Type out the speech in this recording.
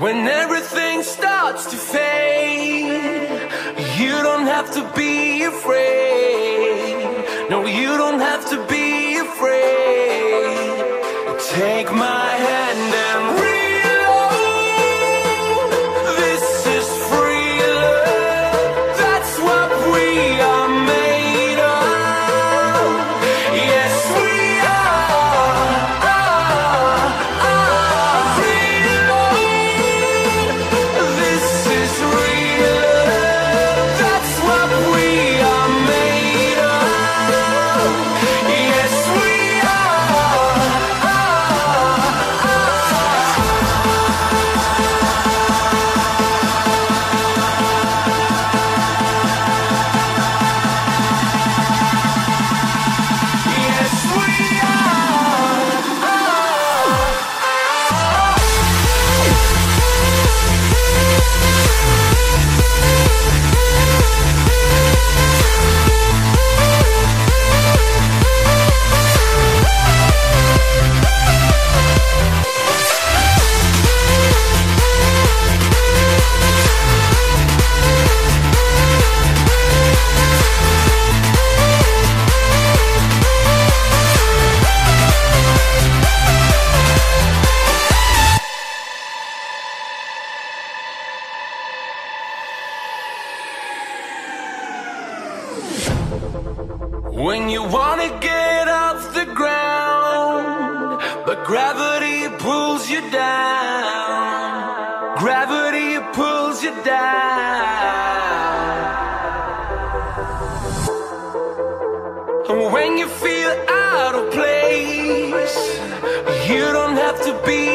When everything starts to fade, you don't have to be afraid. No, you don't have to be afraid. Take my When you wanna get off the ground, but gravity pulls you down. Gravity pulls you down. And when you feel out of place, you don't have to be